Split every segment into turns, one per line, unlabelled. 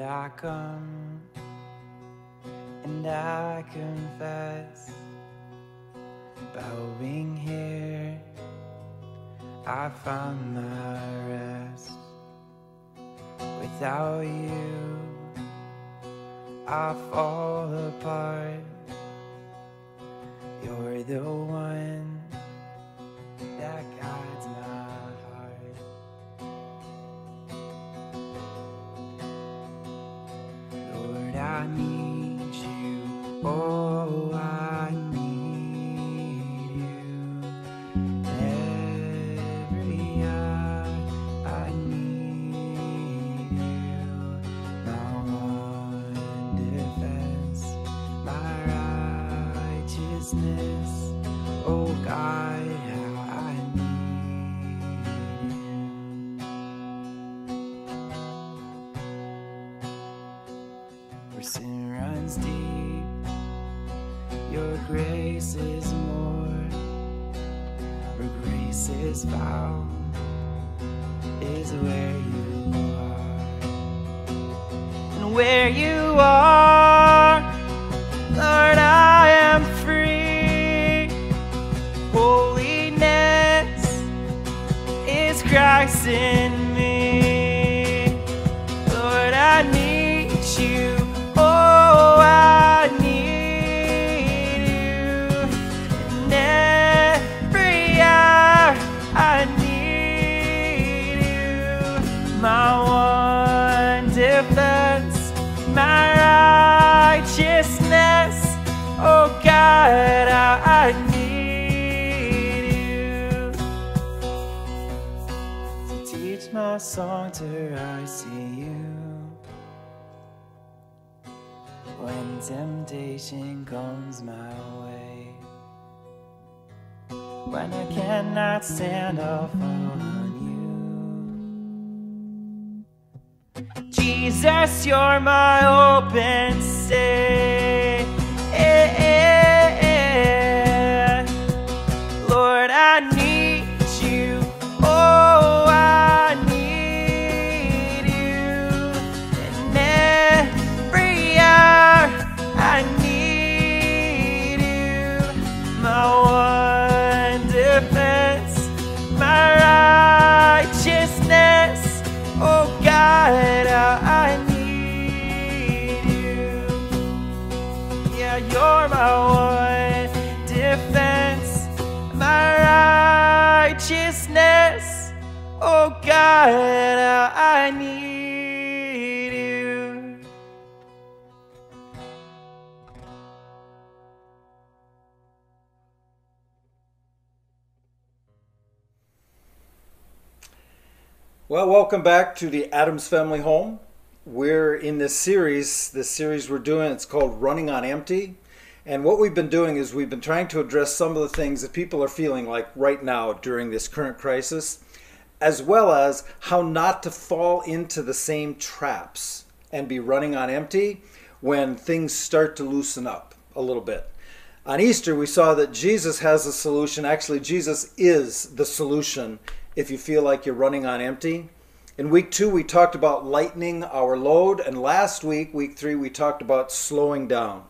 I come and I confess, bowing here, I find my rest. Without you, I fall apart. You're the one that your grace is more. Where grace is found is where you are. And where you are, Lord, I am free. Holiness is Christ in me. Lord, I need you. Song to rise to you. When temptation comes my way, when I cannot stand up on you. Jesus, you're my open and
welcome back to the Adams Family Home. We're in this series, this series we're doing, it's called Running on Empty. And what we've been doing is we've been trying to address some of the things that people are feeling like right now during this current crisis, as well as how not to fall into the same traps and be running on empty when things start to loosen up a little bit. On Easter, we saw that Jesus has a solution. Actually, Jesus is the solution if you feel like you're running on empty. In week two, we talked about lightening our load, and last week, week three, we talked about slowing down.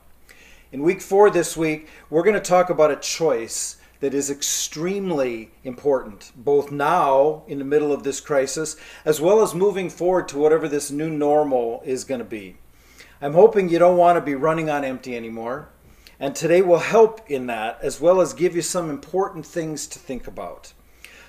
In week four this week, we're going to talk about a choice that is extremely important, both now in the middle of this crisis, as well as moving forward to whatever this new normal is going to be. I'm hoping you don't want to be running on empty anymore, and today will help in that, as well as give you some important things to think about.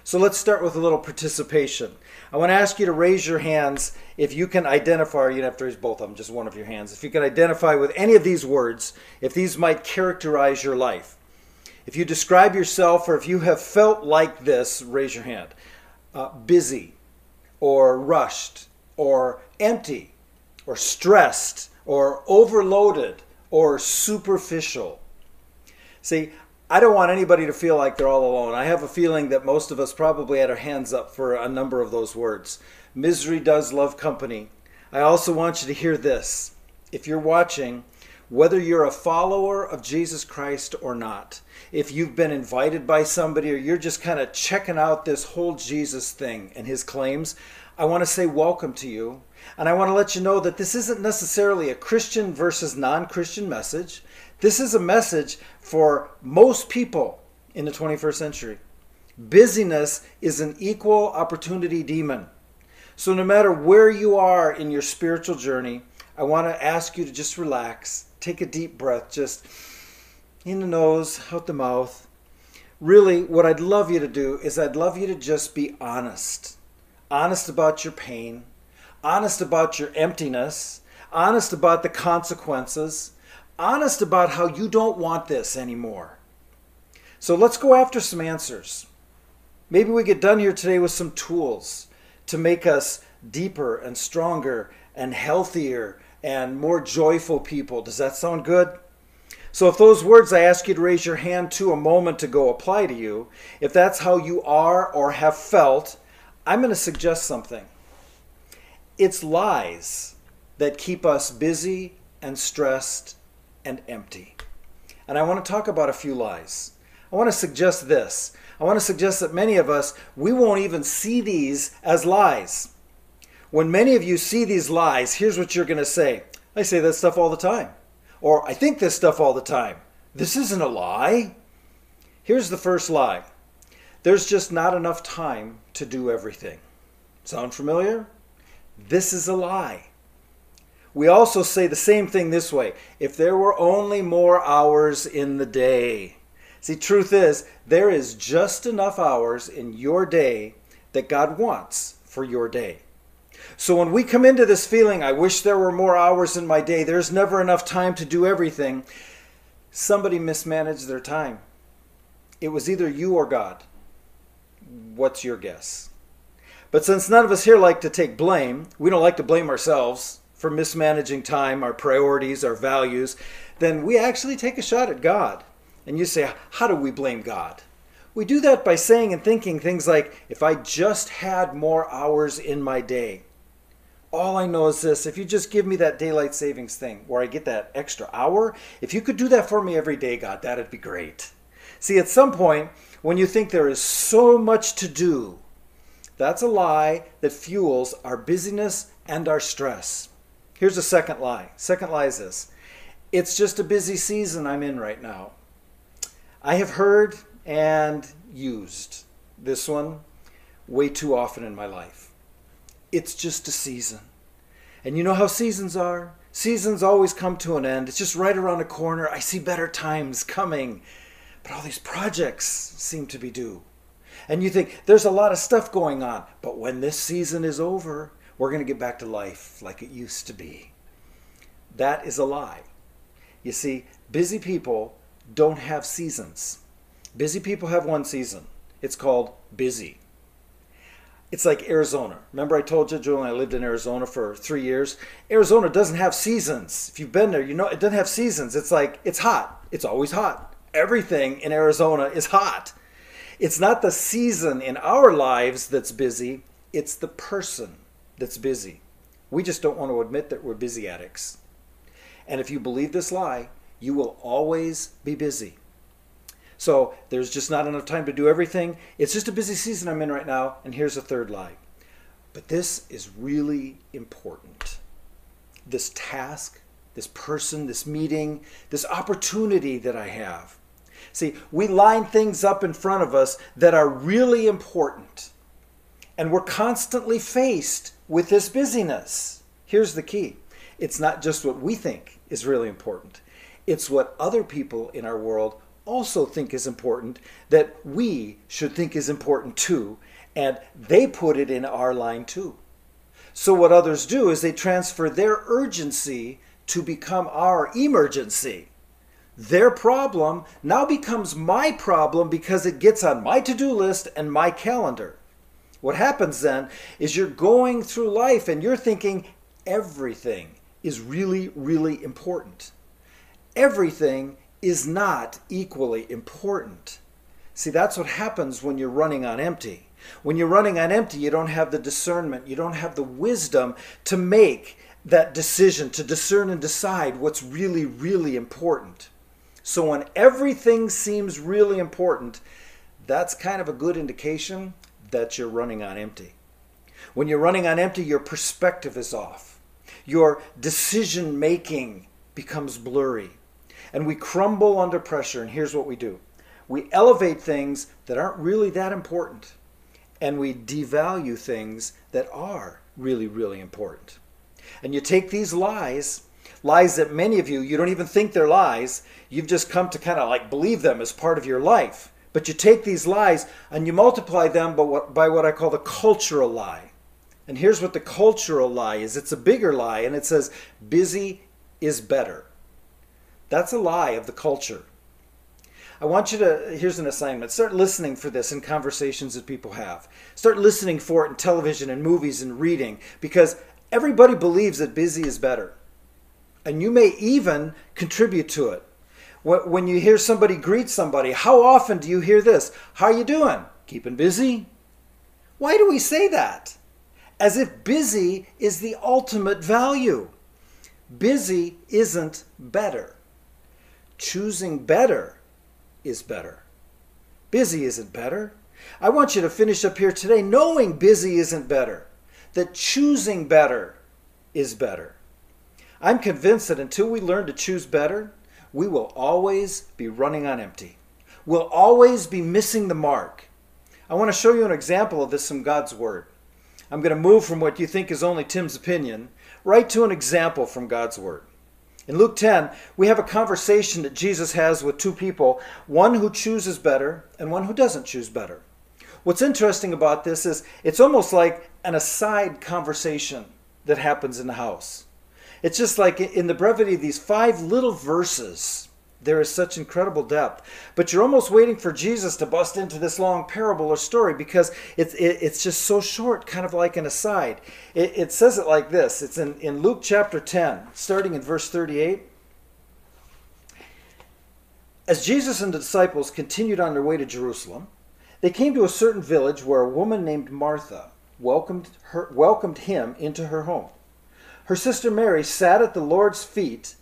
So let's start with a little participation. I want to ask you to raise your hands if you can identify, you don't have to raise both of them, just one of your hands. If you can identify with any of these words, if these might characterize your life. If you describe yourself or if you have felt like this, raise your hand. Uh, busy, or rushed, or empty, or stressed, or overloaded, or superficial. See, I don't want anybody to feel like they're all alone. I have a feeling that most of us probably had our hands up for a number of those words. Misery does love company. I also want you to hear this. If you're watching, whether you're a follower of Jesus Christ or not. If you've been invited by somebody or you're just kind of checking out this whole Jesus thing and his claims, I want to say welcome to you. And I want to let you know that this isn't necessarily a Christian versus non Christian message. This is a message for most people in the 21st century. Busyness is an equal opportunity demon. So, no matter where you are in your spiritual journey, I want to ask you to just relax, take a deep breath, just in the nose, out the mouth. Really, what I'd love you to do is I'd love you to just be honest. Honest about your pain, honest about your emptiness, honest about the consequences, honest about how you don't want this anymore. So let's go after some answers. Maybe we get done here today with some tools to make us deeper and stronger and healthier and more joyful people. Does that sound good? So, if those words I ask you to raise your hand to a moment ago apply to you, if that's how you are or have felt, I'm going to suggest something. It's lies that keep us busy and stressed and empty. And I want to talk about a few lies. I want to suggest this. I want to suggest that many of us, we won't even see these as lies. When many of you see these lies, here's what you're going to say I say that stuff all the time. Or I think this stuff all the time. This isn't a lie. Here's the first lie there's just not enough time to do everything. Sound familiar? This is a lie. We also say the same thing this way if there were only more hours in the day. See, truth is, there is just enough hours in your day that God wants for your day. So when we come into this feeling, I wish there were more hours in my day, there's never enough time to do everything, somebody mismanaged their time. It was either you or God. What's your guess? But since none of us here like to take blame, we don't like to blame ourselves for mismanaging time, our priorities, our values, then we actually take a shot at God. And you say, how do we blame God? We do that by saying and thinking things like, if I just had more hours in my day. All I know is this if you just give me that daylight savings thing where I get that extra hour, if you could do that for me every day, God, that'd be great. See, at some point, when you think there is so much to do, that's a lie that fuels our busyness and our stress. Here's a second lie. Second lie is this it's just a busy season I'm in right now. I have heard and used this one way too often in my life. It's just a season. And you know how seasons are? Seasons always come to an end. It's just right around the corner. I see better times coming. But all these projects seem to be due. And you think there's a lot of stuff going on. But when this season is over, we're going to get back to life like it used to be. That is a lie. You see, busy people don't have seasons. Busy people have one season. It's called busy. It's like Arizona. Remember, I told you, Julian, I lived in Arizona for three years. Arizona doesn't have seasons. If you've been there, you know it doesn't have seasons. It's like it's hot. It's always hot. Everything in Arizona is hot. It's not the season in our lives that's busy, it's the person that's busy. We just don't want to admit that we're busy addicts. And if you believe this lie, you will always be busy. So there's just not enough time to do everything. It's just a busy season I'm in right now. And here's a third lie. But this is really important. This task, this person, this meeting, this opportunity that I have. See, we line things up in front of us that are really important. And we're constantly faced with this busyness. Here's the key it's not just what we think is really important, it's what other people in our world also think is important that we should think is important too, and they put it in our line too. So, what others do is they transfer their urgency to become our emergency. Their problem now becomes my problem because it gets on my to do list and my calendar. What happens then is you're going through life and you're thinking everything is really, really important everything is not equally important. See, that's what happens when you're running on empty. When you're running on empty, you don't have the discernment, you don't have the wisdom to make that decision to discern and decide what's really, really important. So when everything seems really important, that's kind of a good indication that you're running on empty. When you're running on empty, your perspective is off. Your decision making becomes blurry. And we crumble under pressure. And here's what we do we elevate things that aren't really that important, and we devalue things that are really, really important. And you take these lies, lies that many of you, you don't even think they're lies, you've just come to kind of like believe them as part of your life. But you take these lies and you multiply them by what, by what I call the cultural lie. And here's what the cultural lie is it's a bigger lie, and it says, busy is better. That's a lie of the culture. I want you to, here's an assignment. Start listening for this in conversations that people have. Start listening for it in television and movies and reading because everybody believes that busy is better. And you may even contribute to it. When you hear somebody greet somebody, how often do you hear this? How you doing? Keeping busy? Why do we say that? As if busy is the ultimate value. Busy isn't better. Choosing better is better. Busy isn't better. I want you to finish up here today knowing busy isn't better, that choosing better is better. I'm convinced that until we learn to choose better, we will always be running on empty. We'll always be missing the mark. I want to show you an example of this from God's Word. I'm going to move from what you think is only Tim's opinion right to an example from God's Word. In Luke 10, we have a conversation that Jesus has with two people, one who chooses better and one who doesn't choose better. What's interesting about this is it's almost like an aside conversation that happens in the house. It's just like in the brevity of these five little verses, there is such incredible depth. But you're almost waiting for Jesus to bust into this long parable or story because it's, it, it's just so short, kind of like an aside. It, it says it like this it's in, in Luke chapter 10, starting in verse 38. As Jesus and the disciples continued on their way to Jerusalem, they came to a certain village where a woman named Martha welcomed, her, welcomed him into her home. Her sister Mary sat at the Lord's feet,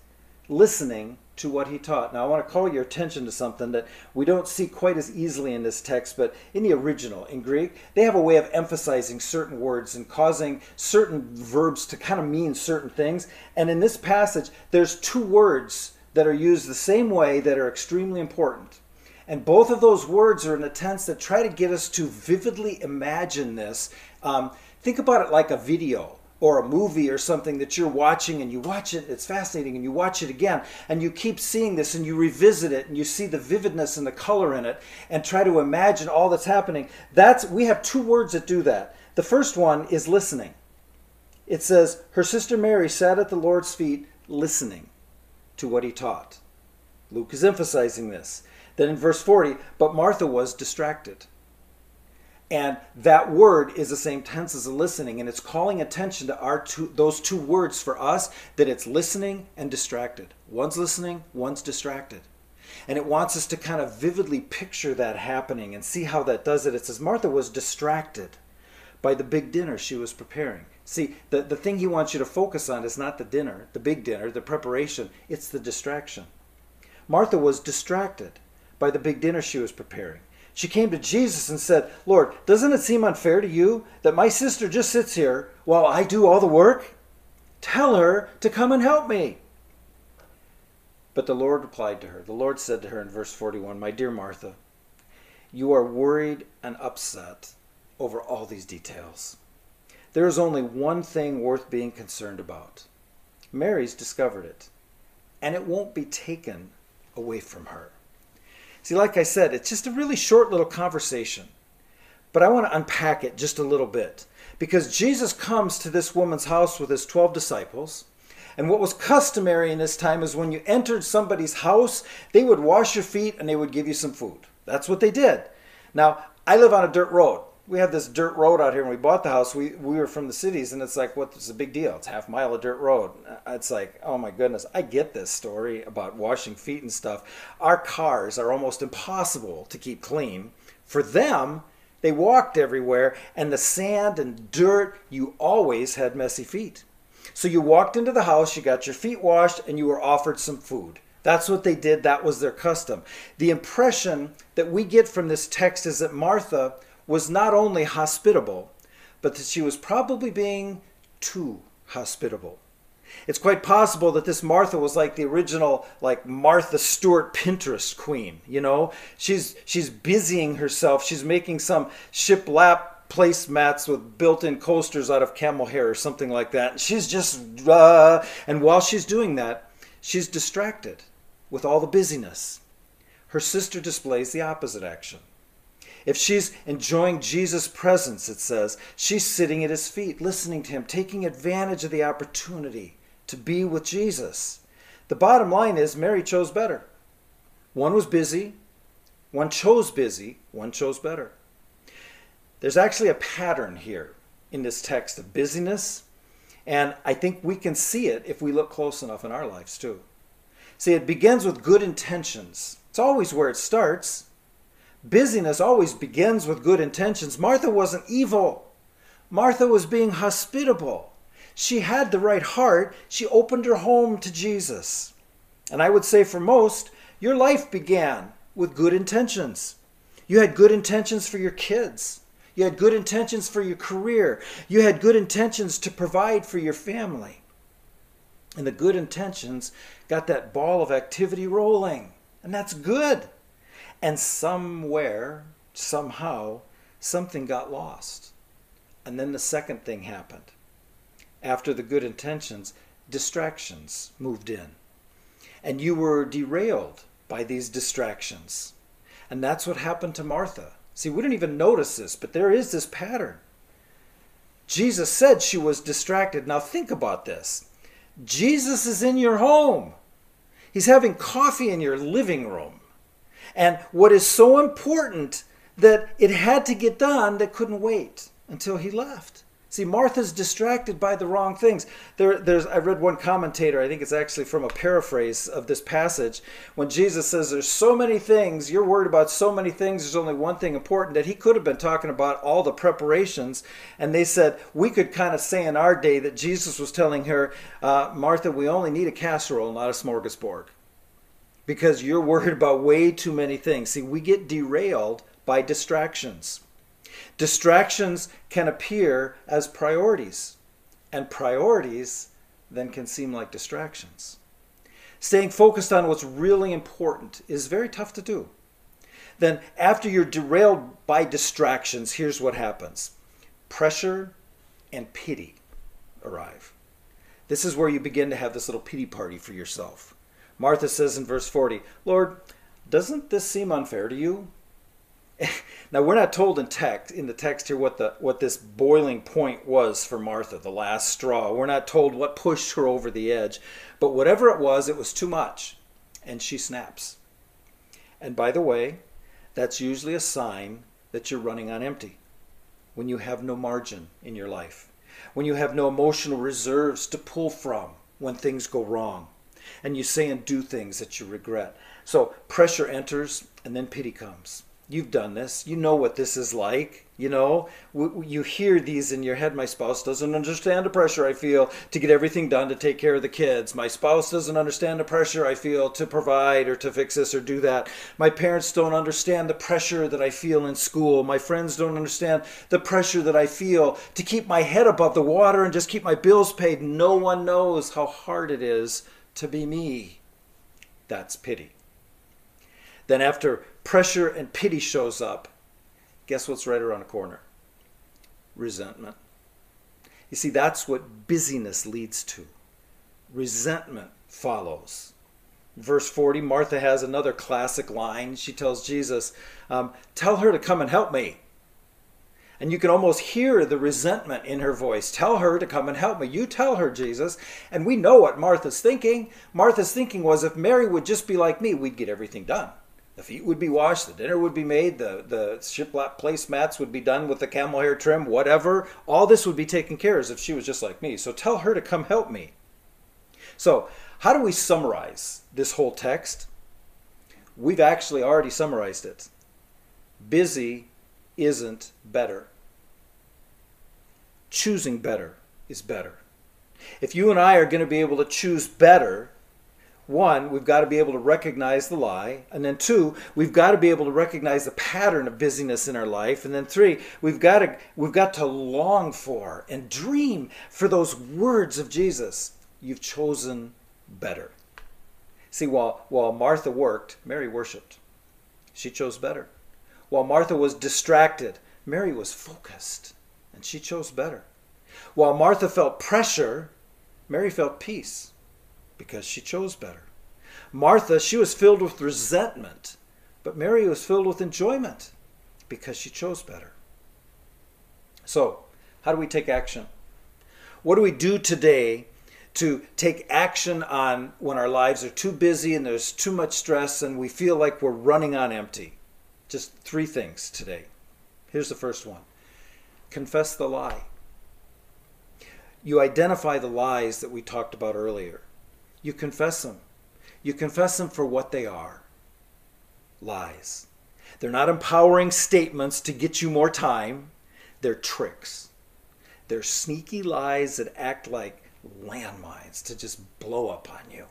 listening to what he taught. Now, I want to call your attention to something that we don't see quite as easily in this text, but in the original, in Greek, they have a way of emphasizing certain words and causing certain verbs to kind of mean certain things. And in this passage, there's two words that are used the same way that are extremely important. And both of those words are in a tense that try to get us to vividly imagine this. Um, think about it like a video or a movie or something that you're watching and you watch it, it's fascinating, and you watch it again, and you keep seeing this and you revisit it and you see the vividness and the color in it and try to imagine all that's happening. That's we have two words that do that. The first one is listening. It says, Her sister Mary sat at the Lord's feet listening to what he taught. Luke is emphasizing this. Then in verse 40, but Martha was distracted. And that word is the same tense as listening, and it's calling attention to our two, those two words for us that it's listening and distracted. One's listening, one's distracted. And it wants us to kind of vividly picture that happening and see how that does it. It says Martha was distracted by the big dinner she was preparing. See, the, the thing he wants you to focus on is not the dinner, the big dinner, the preparation, it's the distraction. Martha was distracted by the big dinner she was preparing. She came to Jesus and said, Lord, doesn't it seem unfair to you that my sister just sits here while I do all the work? Tell her to come and help me. But the Lord replied to her. The Lord said to her in verse 41, My dear Martha, you are worried and upset over all these details. There is only one thing worth being concerned about. Mary's discovered it, and it won't be taken away from her. See, like I said, it's just a really short little conversation. But I want to unpack it just a little bit. Because Jesus comes to this woman's house with his 12 disciples. And what was customary in this time is when you entered somebody's house, they would wash your feet and they would give you some food. That's what they did. Now, I live on a dirt road we have this dirt road out here when we bought the house. We, we were from the cities and it's like what's the big deal. It's half mile of dirt road. It's like oh my goodness i get this story about washing feet and stuff. Our cars are almost impossible to keep clean. For them they walked everywhere and the sand and dirt you always had messy feet. So you walked into the house, you got your feet washed, and you were offered some food. That's what they did, that was their custom. The impression that we get from this text is that Martha was not only hospitable, but that she was probably being too hospitable. It's quite possible that this Martha was like the original like Martha Stewart Pinterest queen, you know? She's she's busying herself. She's making some shiplap placemats with built-in coasters out of camel hair or something like that. She's just uh, and while she's doing that, she's distracted with all the busyness. Her sister displays the opposite action. If she's enjoying Jesus' presence, it says, she's sitting at his feet, listening to him, taking advantage of the opportunity to be with Jesus. The bottom line is Mary chose better. One was busy, one chose busy, one chose better. There's actually a pattern here in this text of busyness, and I think we can see it if we look close enough in our lives too. See, it begins with good intentions. It's always where it starts. Busyness always begins with good intentions. Martha wasn't evil. Martha was being hospitable. She had the right heart. She opened her home to Jesus. And I would say for most, your life began with good intentions. You had good intentions for your kids. You had good intentions for your career. You had good intentions to provide for your family. And the good intentions got that ball of activity rolling. And that's good. And somewhere, somehow, something got lost. And then the second thing happened after the good intentions, distractions moved in. And you were derailed by these distractions. And that's what happened to Martha. See, we didn't even notice this, but there is this pattern. Jesus said she was distracted. Now think about this. Jesus is in your home. He's having coffee in your living room. And what is so important that it had to get done that couldn't wait until he left. See, Martha's distracted by the wrong things. There, there's, I read one commentator, I think it's actually from a paraphrase of this passage, when Jesus says there's so many things, you're worried about so many things, there's only one thing important, that he could have been talking about all the preparations. And they said, we could kind of say in our day that Jesus was telling her, uh, Martha, we only need a casserole, not a smorgasbord. Because you're worried about way too many things. See, we get derailed by distractions. Distractions can appear as priorities, and priorities then can seem like distractions. Staying focused on what's really important is very tough to do. Then, after you're derailed by distractions, here's what happens pressure and pity arrive. This is where you begin to have this little pity party for yourself. Martha says in verse 40, Lord, doesn't this seem unfair to you? now we're not told in text in the text here what the what this boiling point was for Martha, the last straw. We're not told what pushed her over the edge, but whatever it was, it was too much, and she snaps. And by the way, that's usually a sign that you're running on empty. When you have no margin in your life, when you have no emotional reserves to pull from when things go wrong, and you say and do things that you regret. So pressure enters, and then pity comes You've done this. You know what this is like. You know, you hear these in your head. My spouse doesn't understand the pressure I feel to get everything done to take care of the kids. My spouse doesn't understand the pressure I feel to provide or to fix this or do that. My parents don't understand the pressure that I feel in school. My friends don't understand the pressure that I feel to keep my head above the water and just keep my bills paid. No one knows how hard it is to be me. That's pity. Then, after pressure and pity shows up, guess what's right around the corner? Resentment. You see, that's what busyness leads to. Resentment follows. Verse 40, Martha has another classic line. She tells Jesus, um, Tell her to come and help me. And you can almost hear the resentment in her voice. Tell her to come and help me. You tell her, Jesus. And we know what Martha's thinking. Martha's thinking was if Mary would just be like me, we'd get everything done. The feet would be washed, the dinner would be made, the, the shiplap placemats would be done with the camel hair trim, whatever. All this would be taken care of if she was just like me. So tell her to come help me. So, how do we summarize this whole text? We've actually already summarized it. Busy isn't better. Choosing better is better. If you and I are going to be able to choose better, one, we've got to be able to recognize the lie. And then two, we've got to be able to recognize the pattern of busyness in our life. And then three, we've got to we've got to long for and dream for those words of Jesus. You've chosen better. See, while while Martha worked, Mary worshiped. She chose better. While Martha was distracted, Mary was focused, and she chose better. While Martha felt pressure, Mary felt peace because she chose better. Martha, she was filled with resentment, but Mary was filled with enjoyment because she chose better. So, how do we take action? What do we do today to take action on when our lives are too busy and there's too much stress and we feel like we're running on empty? Just three things today. Here's the first one confess the lie. You identify the lies that we talked about earlier. You confess them. You confess them for what they are lies. They're not empowering statements to get you more time, they're tricks. They're sneaky lies that act like landmines to just blow up on you.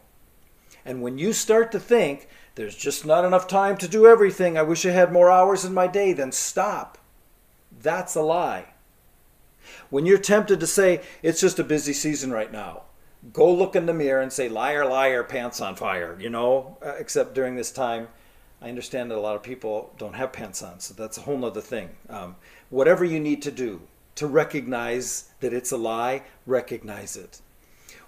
And when you start to think, there's just not enough time to do everything, I wish I had more hours in my day, then stop. That's a lie. When you're tempted to say, it's just a busy season right now, go look in the mirror and say, liar, liar, pants on fire, you know, uh, except during this time. I understand that a lot of people don't have pants on, so that's a whole nother thing. Um, whatever you need to do to recognize that it's a lie, recognize it.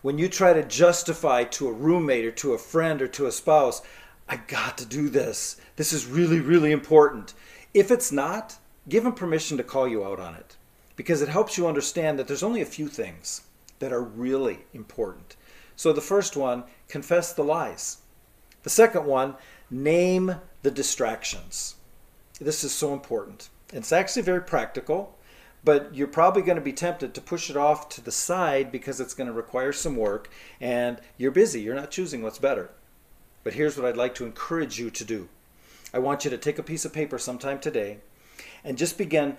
When you try to justify to a roommate or to a friend or to a spouse, I got to do this. This is really, really important. If it's not, give them permission to call you out on it because it helps you understand that there's only a few things that are really important. So the first one, confess the lies. The second one, name the distractions. This is so important. It's actually very practical, but you're probably going to be tempted to push it off to the side because it's going to require some work and you're busy. You're not choosing what's better. But here's what I'd like to encourage you to do. I want you to take a piece of paper sometime today and just begin,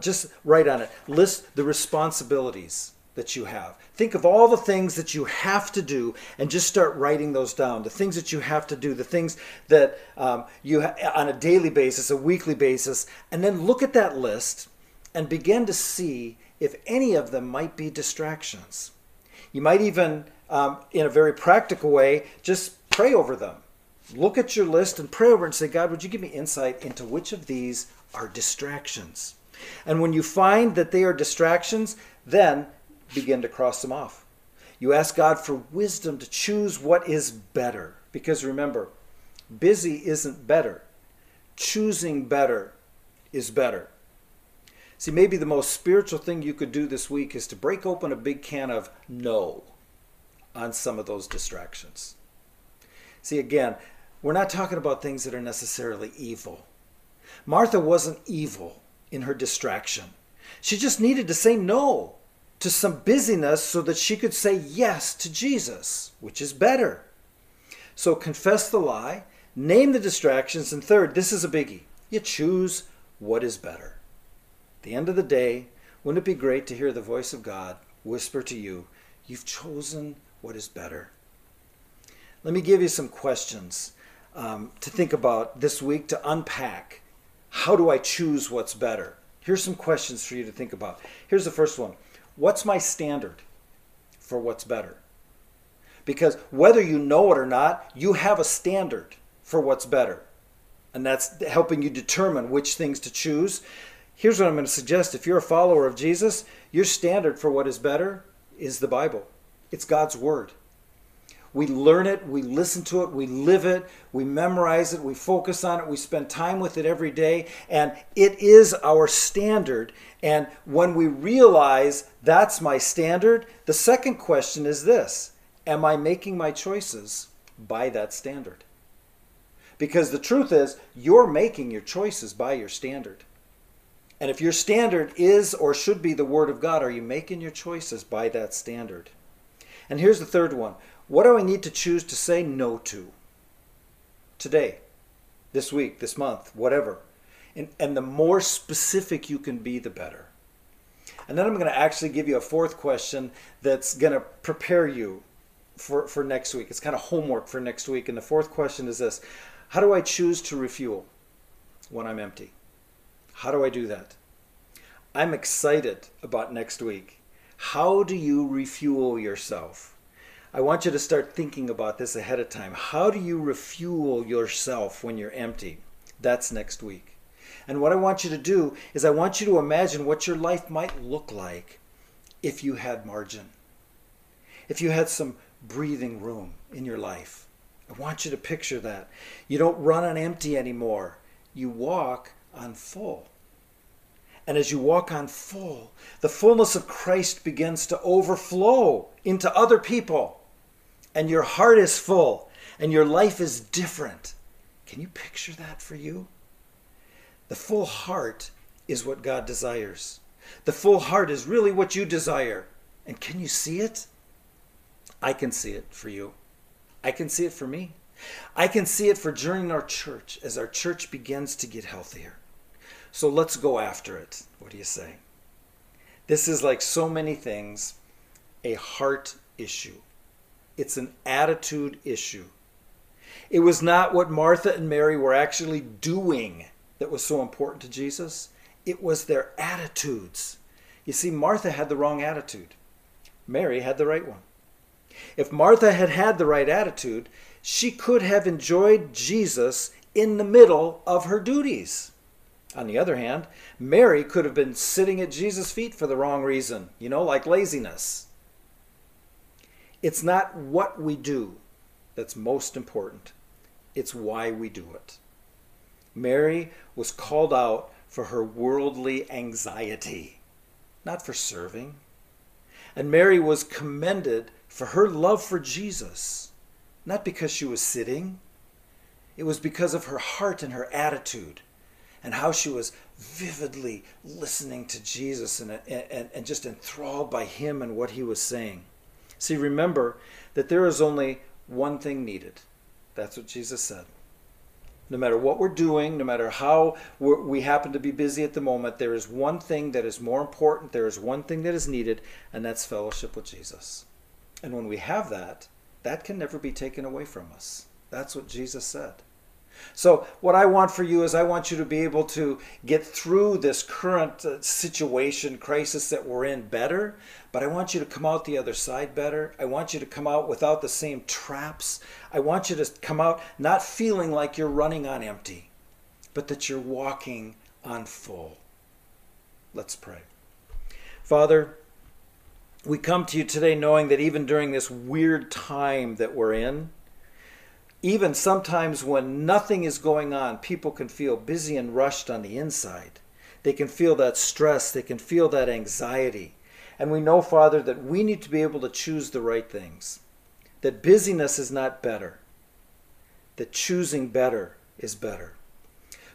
just write on it, list the responsibilities that you have. Think of all the things that you have to do and just start writing those down. The things that you have to do, the things that um, you on a daily basis, a weekly basis, and then look at that list and begin to see if any of them might be distractions. You might even, um, in a very practical way, just pray over them. Look at your list and pray over and say, God, would you give me insight into which of these are distractions? And when you find that they are distractions, then begin to cross them off. You ask God for wisdom to choose what is better. Because remember, busy isn't better. Choosing better is better. See, maybe the most spiritual thing you could do this week is to break open a big can of no on some of those distractions. See, again, we're not talking about things that are necessarily evil. Martha wasn't evil in her distraction. She just needed to say no to some busyness so that she could say yes to Jesus, which is better. So confess the lie, name the distractions, and third, this is a biggie. You choose what is better. At the end of the day, wouldn't it be great to hear the voice of God whisper to you, You've chosen what is better? Let me give you some questions um, to think about this week to unpack. How do I choose what's better? Here's some questions for you to think about. Here's the first one What's my standard for what's better? Because whether you know it or not, you have a standard for what's better. And that's helping you determine which things to choose. Here's what I'm going to suggest if you're a follower of Jesus, your standard for what is better is the Bible, it's God's Word. We learn it, we listen to it, we live it, we memorize it, we focus on it, we spend time with it every day, and it is our standard. And when we realize that's my standard, the second question is this Am I making my choices by that standard? Because the truth is, you're making your choices by your standard. And if your standard is or should be the Word of God, are you making your choices by that standard? And here's the third one what do I need to choose to say no to? Today, this week, this month, whatever. And, and the more specific you can be, the better. And then I'm going to actually give you a fourth question that's going to prepare you for, for next week. It's kind of homework for next week. And the fourth question is this How do I choose to refuel when I'm empty? How do I do that? I'm excited about next week. How do you refuel yourself? I want you to start thinking about this ahead of time. How do you refuel yourself when you're empty? That's next week. And what I want you to do is I want you to imagine what your life might look like if you had margin. If you had some breathing room in your life. I want you to picture that. You don't run on empty anymore. You walk on full. And as you walk on full, the fullness of Christ begins to overflow into other people. And your heart is full and your life is different. Can you picture that for you? The full heart is what God desires. The full heart is really what you desire. And can you see it? I can see it for you. I can see it for me. I can see it for Journey North church as our church begins to get healthier. So let's go after it. What do you say? This is like so many things a heart issue. It's an attitude issue. It was not what Martha and Mary were actually doing that was so important to Jesus, it was their attitudes. You see, Martha had the wrong attitude, Mary had the right one. If Martha had had the right attitude, she could have enjoyed Jesus in the middle of her duties. On the other hand, Mary could have been sitting at Jesus' feet for the wrong reason, you know, like laziness. It's not what we do that's most important, it's why we do it. Mary was called out for her worldly anxiety, not for serving. And Mary was commended for her love for Jesus, not because she was sitting. It was because of her heart and her attitude and how she was vividly listening to Jesus and, and, and just enthralled by him and what he was saying. See, remember that there is only one thing needed. That's what Jesus said. No matter what we're doing, no matter how we happen to be busy at the moment, there is one thing that is more important. There is one thing that is needed, and that's fellowship with Jesus. And when we have that, that can never be taken away from us. That's what Jesus said. So, what I want for you is I want you to be able to get through this current uh, situation, crisis that we're in better, but I want you to come out the other side better. I want you to come out without the same traps. I want you to come out not feeling like you're running on empty, but that you're walking on full. Let's pray. Father, we come to you today knowing that even during this weird time that we're in, even sometimes when nothing is going on, people can feel busy and rushed on the inside. They can feel that stress, they can feel that anxiety. And we know, Father, that we need to be able to choose the right things. That busyness is not better, that choosing better is better.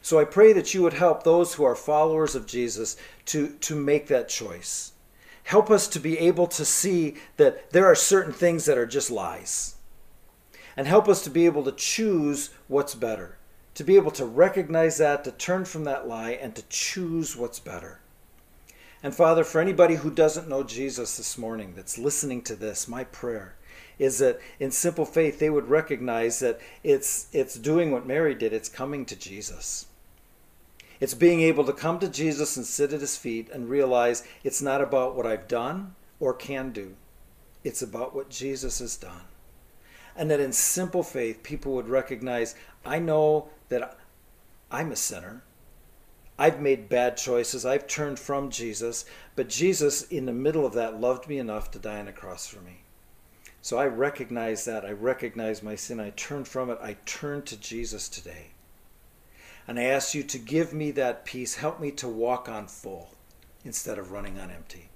So I pray that you would help those who are followers of Jesus to, to make that choice. Help us to be able to see that there are certain things that are just lies and help us to be able to choose what's better, to be able to recognize that, to turn from that lie, and to choose what's better. And Father, for anybody who doesn't know Jesus this morning that's listening to this, my prayer is that in simple faith they would recognize that it's it's doing what Mary did, it's coming to Jesus. It's being able to come to Jesus and sit at his feet and realize it's not about what I've done or can do. It's about what Jesus has done and that in simple faith, people would recognize I know that I'm a sinner. I've made bad choices. I've turned from Jesus. But Jesus, in the middle of that, loved me enough to die on a cross for me. So I recognize that. I recognize my sin. I turn from it. I turn to Jesus today. And I ask you to give me that peace. Help me to walk on full instead of running on empty.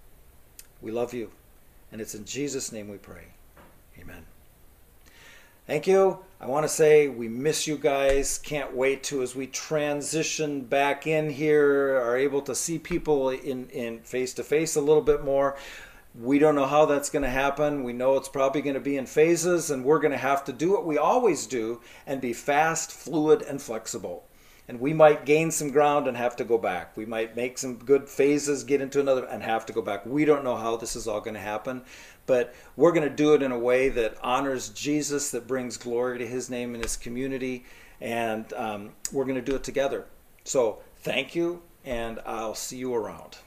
We love you. And it's in Jesus' name we pray. Amen. Thank you. I want to say we miss you guys. Can't wait to, as we transition back in here, are able to see people in, in face to face a little bit more. We don't know how that's going to happen. We know it's probably going to be in phases, and we're going to have to do what we always do and be fast, fluid, and flexible. And we might gain some ground and have to go back. We might make some good phases, get into another, and have to go back. We don't know how this is all going to happen, but we're going to do it in a way that honors Jesus, that brings glory to his name and his community, and um, we're going to do it together. So thank you, and I'll see you around.